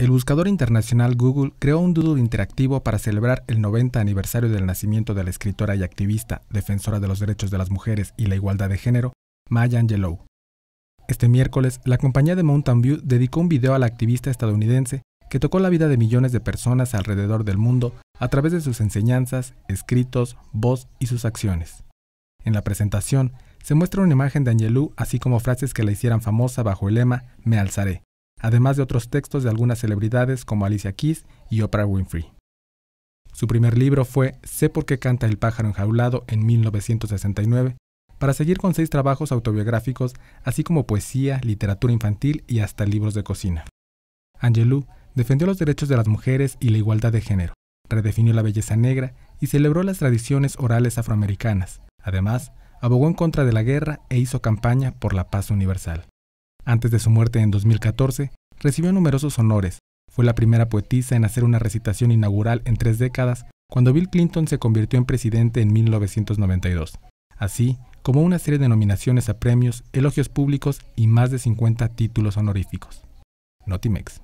el buscador internacional Google creó un doodle interactivo para celebrar el 90 aniversario del nacimiento de la escritora y activista, defensora de los derechos de las mujeres y la igualdad de género, Maya Angelou. Este miércoles, la compañía de Mountain View dedicó un video a la activista estadounidense que tocó la vida de millones de personas alrededor del mundo a través de sus enseñanzas, escritos, voz y sus acciones. En la presentación, se muestra una imagen de Angelou así como frases que la hicieran famosa bajo el lema Me alzaré, además de otros textos de algunas celebridades como Alicia Keys y Oprah Winfrey. Su primer libro fue Sé por qué canta el pájaro enjaulado en 1969, para seguir con seis trabajos autobiográficos, así como poesía, literatura infantil y hasta libros de cocina. Angelou defendió los derechos de las mujeres y la igualdad de género, redefinió la belleza negra y celebró las tradiciones orales afroamericanas. Además, abogó en contra de la guerra e hizo campaña por la paz universal. Antes de su muerte en 2014, recibió numerosos honores. Fue la primera poetisa en hacer una recitación inaugural en tres décadas cuando Bill Clinton se convirtió en presidente en 1992, así como una serie de nominaciones a premios, elogios públicos y más de 50 títulos honoríficos. Notimex.